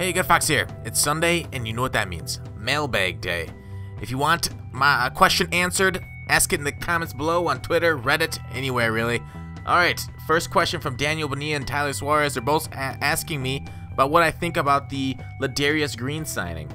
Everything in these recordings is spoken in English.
Hey, GutFoxx here. It's Sunday, and you know what that means. Mailbag day. If you want my uh, question answered, ask it in the comments below on Twitter, Reddit, anywhere really. Alright, first question from Daniel Bonilla and Tyler Suarez. They're both asking me about what I think about the Ladarius Green signing.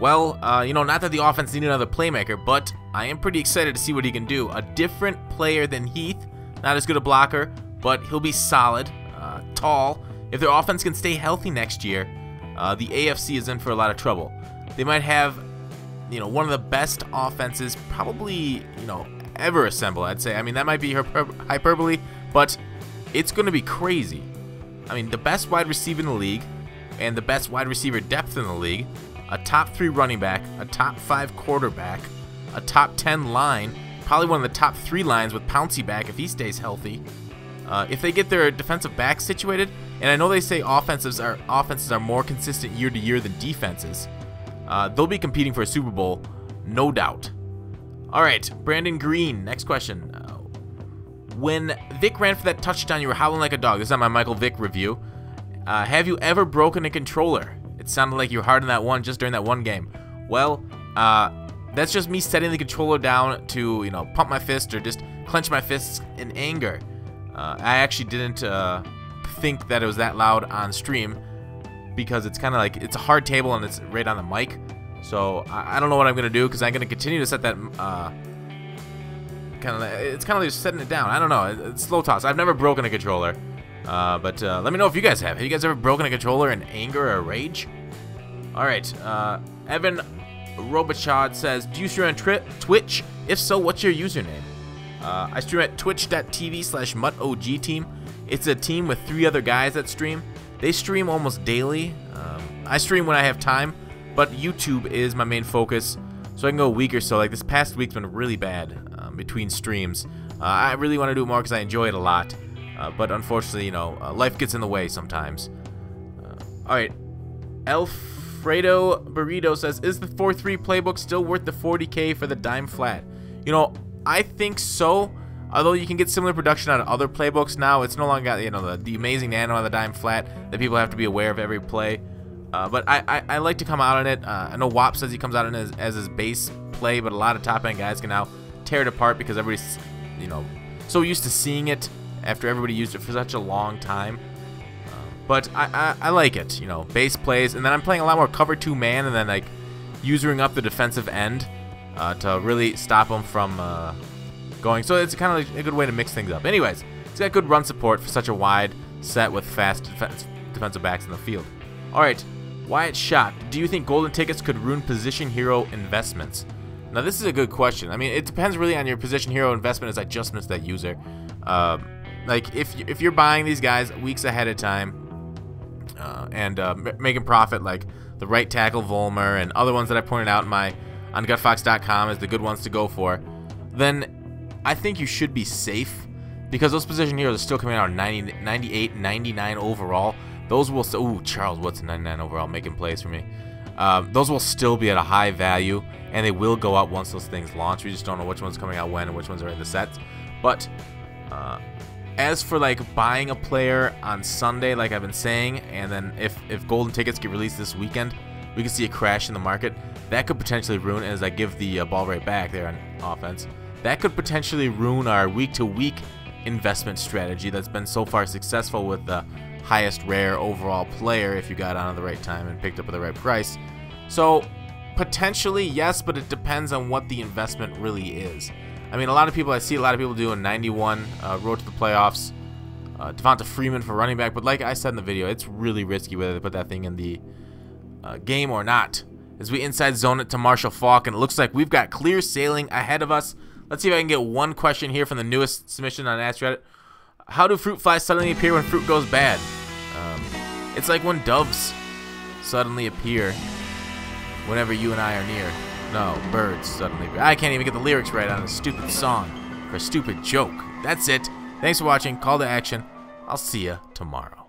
Well, uh, you know, not that the offense needed another playmaker, but I am pretty excited to see what he can do. A different player than Heath, not as good a blocker, but he'll be solid, uh, tall. If their offense can stay healthy next year, uh, the AFC is in for a lot of trouble. They might have, you know, one of the best offenses probably, you know, ever assemble, I'd say. I mean, that might be hyperbole, but it's going to be crazy. I mean, the best wide receiver in the league and the best wide receiver depth in the league, a top three running back, a top five quarterback, a top 10 line, probably one of the top three lines with Pouncey back if he stays healthy. Uh, if they get their defensive back situated, and I know they say offensives are offenses are more consistent year to year than defenses, uh, they'll be competing for a Super Bowl, no doubt. All right, Brandon Green. Next question. Uh, when Vick ran for that touchdown, you were howling like a dog. This is not my Michael Vick review. Uh, have you ever broken a controller? It sounded like you were hard on that one just during that one game. Well, uh, that's just me setting the controller down to, you know, pump my fist or just clench my fists in anger. Uh, I actually didn't uh, think that it was that loud on stream because it's kind of like it's a hard table and it's right on the mic. So I, I don't know what I'm gonna do because I'm gonna continue to set that uh, kind of. It's kind of like setting it down. I don't know. It's slow toss. I've never broken a controller, uh, but uh, let me know if you guys have. Have you guys ever broken a controller in anger or rage? All right. Uh, Evan Robachad says, "Do you stream on Twitch? If so, what's your username?" Uh, I stream at twitch.tv slash muttogteam. It's a team with three other guys that stream. They stream almost daily. Um, I stream when I have time, but YouTube is my main focus, so I can go a week or so. Like this past week's been really bad um, between streams. Uh, I really want to do more because I enjoy it a lot, uh, but unfortunately, you know, uh, life gets in the way sometimes. Uh, all right, Alfredo Burrito says, "Is the 4-3 playbook still worth the 40k for the dime flat?" You know, I think so. Although you can get similar production out of other playbooks now, it's no longer got you know the, the amazing nano on the dime flat that people have to be aware of every play. Uh, but I, I, I, like to come out on it. Uh, I know WAP says he comes out on as, as his base play, but a lot of top end guys can now tear it apart because everybody's you know so used to seeing it after everybody used it for such a long time. Uh, but I, I, I like it, you know, base plays, and then I'm playing a lot more cover two man, and then like usering up the defensive end uh, to really stop them from uh, going. So it's kind of like a good way to mix things up. Anyways, it's got good run support for such a wide set with fast defensive backs in the field. All right, Wyatt Shot, do you think golden tickets could ruin position hero investments? Now this is a good question. I mean, it depends really on your position hero investment as I just missed that user. Um, like if, if you're buying these guys weeks ahead of time uh, and uh, making profit like the right tackle Vollmer and other ones that I pointed out in my on gutfoxx.com as the good ones to go for, then I think you should be safe because those position heroes are still coming out 90, 98, 99 overall. Those will still, ooh, Charles Woodson 99 overall making plays for me. Um, those will still be at a high value and they will go up once those things launch. We just don't know which one's coming out when and which ones are in the sets. But uh, as for like buying a player on Sunday, like I've been saying, and then if, if golden tickets get released this weekend, we can see a crash in the market. That could potentially ruin, as I give the uh, ball right back there on offense, that could potentially ruin our week-to-week -week investment strategy that's been so far successful with the highest rare overall player if you got on at the right time and picked up at the right price. So potentially yes, but it depends on what the investment really is. I mean, a lot of people I see a lot of people doing 91 uh, road to the playoffs. Uh, Devonta Freeman for running back, but like I said in the video, it's really risky whether they put that thing in the uh, game or not. As we inside zone it to Marshall Faulk, and it looks like we've got clear sailing ahead of us. Let's see if I can get one question here from the newest submission on Ask. How do fruit flies suddenly appear when fruit goes bad? Um, it's like when doves suddenly appear whenever you and I are near. No, birds suddenly appear. I can't even get the lyrics right on a stupid song for a stupid joke. That's it. Thanks for watching. Call to action. I'll see you tomorrow.